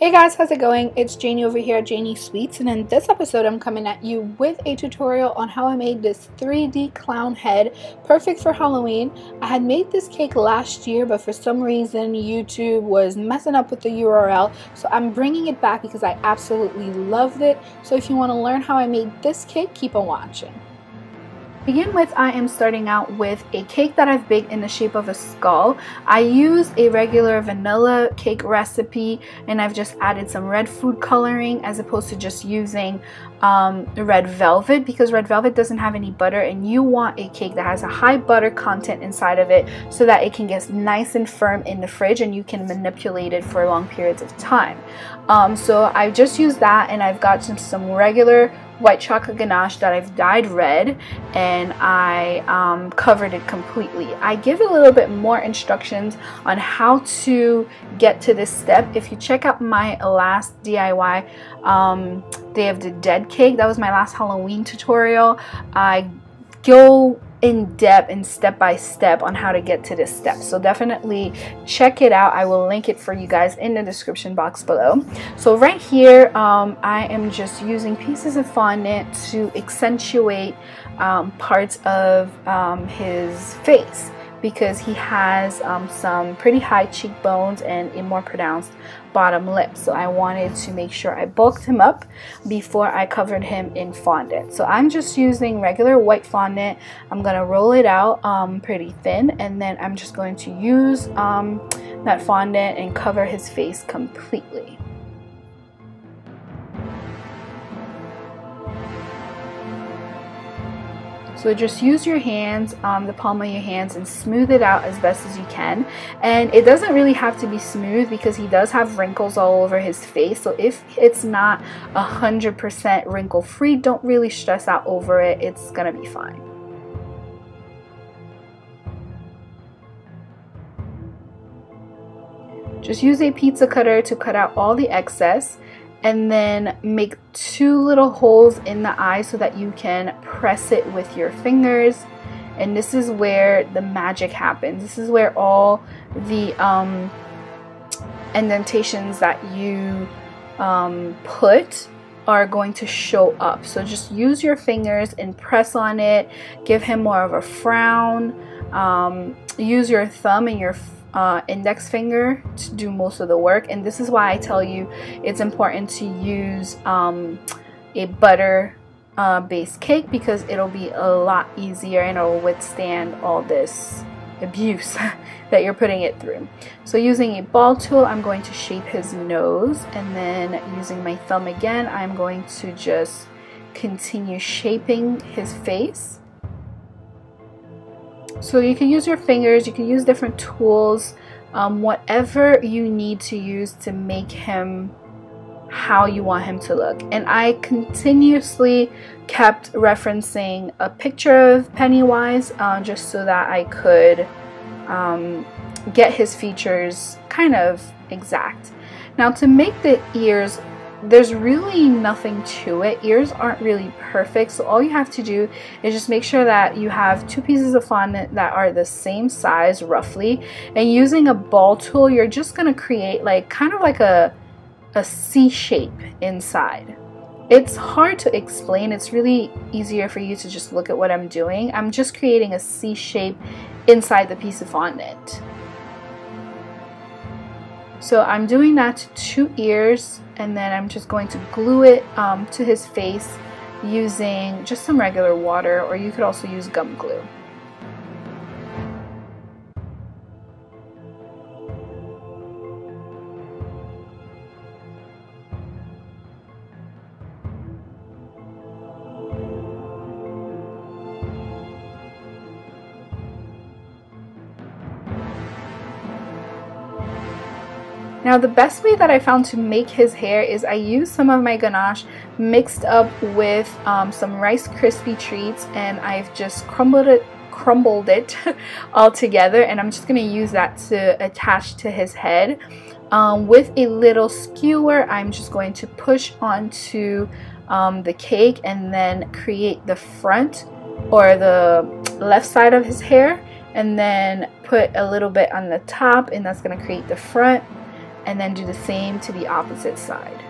Hey guys, how's it going? It's Janie over here at Janie's Sweets and in this episode I'm coming at you with a tutorial on how I made this 3D clown head perfect for Halloween. I had made this cake last year but for some reason YouTube was messing up with the URL so I'm bringing it back because I absolutely loved it. So if you want to learn how I made this cake, keep on watching begin with, I am starting out with a cake that I've baked in the shape of a skull. I used a regular vanilla cake recipe and I've just added some red food coloring as opposed to just using um, red velvet because red velvet doesn't have any butter and you want a cake that has a high butter content inside of it so that it can get nice and firm in the fridge and you can manipulate it for long periods of time. Um, so I just used that and I've got some, some regular white chocolate ganache that I've dyed red and I um, covered it completely. I give a little bit more instructions on how to get to this step. If you check out my last DIY um, Day of the Dead cake, that was my last Halloween tutorial, I go in depth and step by step on how to get to this step. So definitely check it out. I will link it for you guys in the description box below. So right here um, i am just using pieces of fondant to accentuate um, parts of um, his face because he has um, some pretty high cheekbones and a more pronounced bottom lip. So I wanted to make sure I bulked him up before I covered him in fondant. So I'm just using regular white fondant. I'm going to roll it out um, pretty thin and then I'm just going to use um, that fondant and cover his face completely. So just use your hands, um, the palm of your hands, and smooth it out as best as you can. And it doesn't really have to be smooth because he does have wrinkles all over his face. So if it's not 100% wrinkle free, don't really stress out over it. It's gonna be fine. Just use a pizza cutter to cut out all the excess and then make two little holes in the eye so that you can press it with your fingers. And this is where the magic happens. This is where all the um, indentations that you um, put are going to show up. So just use your fingers and press on it. Give him more of a frown. Um, use your thumb and your uh, index finger to do most of the work and this is why I tell you it's important to use um, a butter uh, based cake because it'll be a lot easier and it'll withstand all this abuse that you're putting it through. So using a ball tool, I'm going to shape his nose and then using my thumb again, I'm going to just continue shaping his face. So you can use your fingers, you can use different tools, um, whatever you need to use to make him how you want him to look. And I continuously kept referencing a picture of Pennywise uh, just so that I could um, get his features kind of exact. Now to make the ears there's really nothing to it. Ears aren't really perfect, so all you have to do is just make sure that you have two pieces of fondant that are the same size roughly, and using a ball tool, you're just gonna create like kind of like a, a C shape inside. It's hard to explain, it's really easier for you to just look at what I'm doing. I'm just creating a C shape inside the piece of fondant. So I'm doing that to two ears and then I'm just going to glue it um, to his face using just some regular water or you could also use gum glue. Now the best way that I found to make his hair is I use some of my ganache mixed up with um, some Rice Krispie treats and I've just crumbled it crumbled it all together and I'm just going to use that to attach to his head. Um, with a little skewer I'm just going to push onto um, the cake and then create the front or the left side of his hair and then put a little bit on the top and that's going to create the front and then do the same to the opposite side.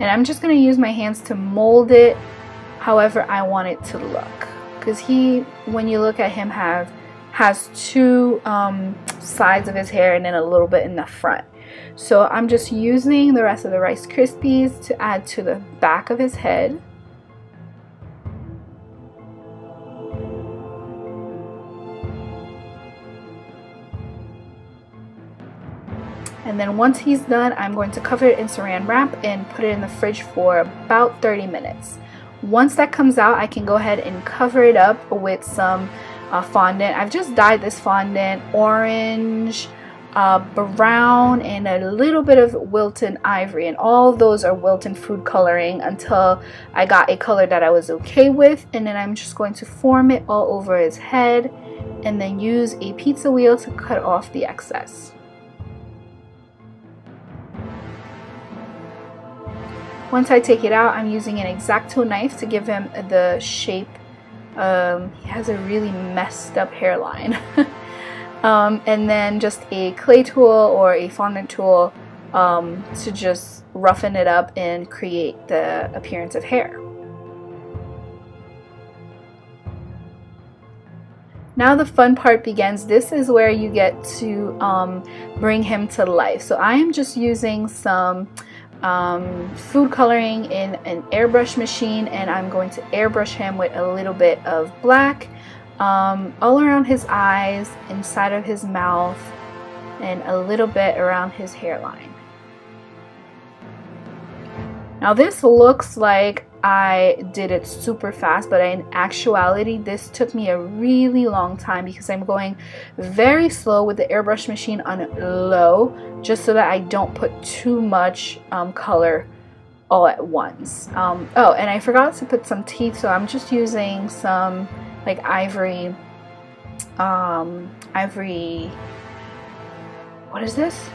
And I'm just going to use my hands to mold it however I want it to look. Because he, when you look at him, have has two um, sides of his hair and then a little bit in the front. So I'm just using the rest of the Rice Krispies to add to the back of his head. And then once he's done, I'm going to cover it in saran wrap and put it in the fridge for about 30 minutes. Once that comes out, I can go ahead and cover it up with some uh, fondant. I've just dyed this fondant orange, uh, brown, and a little bit of Wilton ivory. And all those are Wilton food coloring until I got a color that I was okay with. And then I'm just going to form it all over his head and then use a pizza wheel to cut off the excess. Once I take it out, I'm using an X-Acto knife to give him the shape. Um, he has a really messed up hairline. um, and then just a clay tool or a fondant tool um, to just roughen it up and create the appearance of hair. Now the fun part begins. This is where you get to um, bring him to life. So I am just using some um, food coloring in an airbrush machine and I'm going to airbrush him with a little bit of black um, all around his eyes, inside of his mouth, and a little bit around his hairline. Now this looks like I did it super fast, but in actuality, this took me a really long time because I'm going very slow with the airbrush machine on low, just so that I don't put too much um, color all at once. Um, oh, and I forgot to put some teeth, so I'm just using some like ivory, um, ivory, what is this?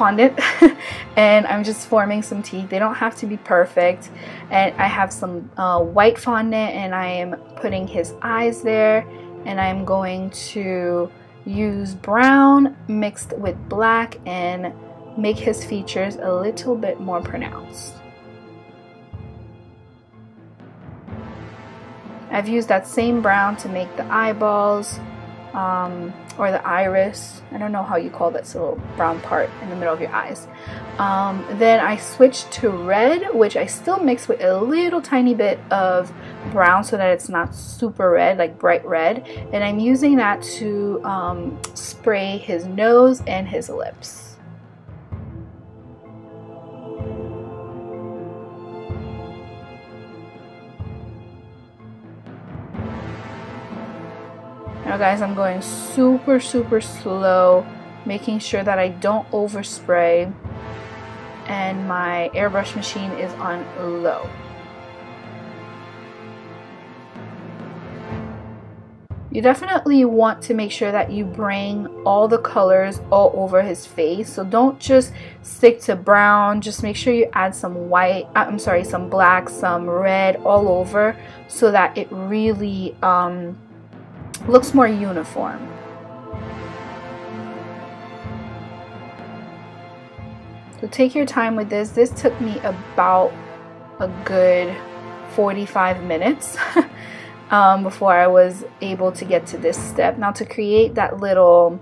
Fondant and I'm just forming some teeth. They don't have to be perfect. And I have some uh, white fondant and I am putting his eyes there and I'm going to use brown mixed with black and make his features a little bit more pronounced. I've used that same brown to make the eyeballs um, or the iris. I don't know how you call that little brown part in the middle of your eyes. Um, then I switched to red, which I still mix with a little tiny bit of brown so that it's not super red, like bright red. And I'm using that to um, spray his nose and his lips. Guys, I'm going super, super slow, making sure that I don't overspray and my airbrush machine is on low. You definitely want to make sure that you bring all the colors all over his face. So don't just stick to brown. Just make sure you add some white, uh, I'm sorry, some black, some red all over so that it really um, looks more uniform. So take your time with this. This took me about a good 45 minutes um, before I was able to get to this step. Now to create that little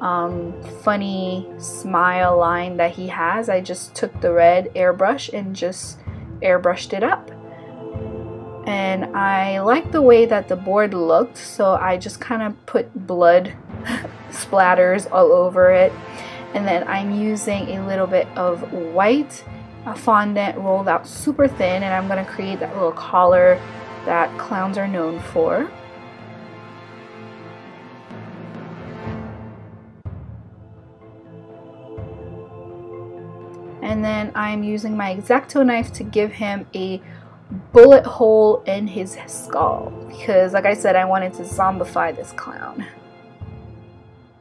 um, funny smile line that he has, I just took the red airbrush and just airbrushed it up and I like the way that the board looked so I just kind of put blood splatters all over it and then I'm using a little bit of white fondant rolled out super thin and I'm going to create that little collar that clowns are known for. And then I'm using my X-Acto knife to give him a bullet hole in his skull because like I said I wanted to zombify this clown.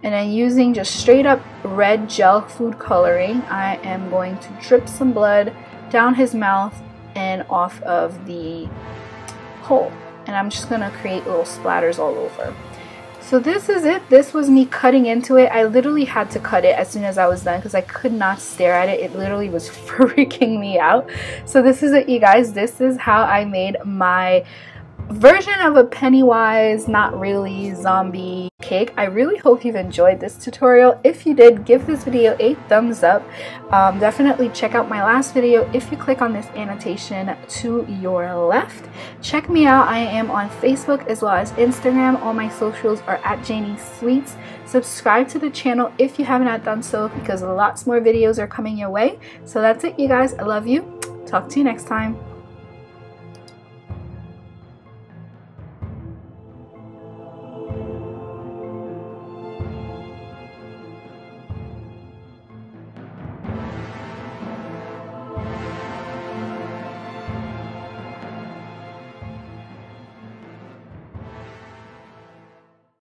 And then using just straight up red gel food coloring I am going to drip some blood down his mouth and off of the hole. And I'm just gonna create little splatters all over So this is it. This was me cutting into it. I literally had to cut it as soon as I was done because I could not stare at it. It literally was freaking me out. So this is it, you guys. This is how I made my version of a Pennywise, not really, zombie cake. I really hope you've enjoyed this tutorial. If you did, give this video a thumbs up. Um, definitely check out my last video if you click on this annotation to your left. Check me out. I am on Facebook as well as Instagram. All my socials are at Janie's Sweets. Subscribe to the channel if you have not done so because lots more videos are coming your way. So that's it, you guys. I love you. Talk to you next time.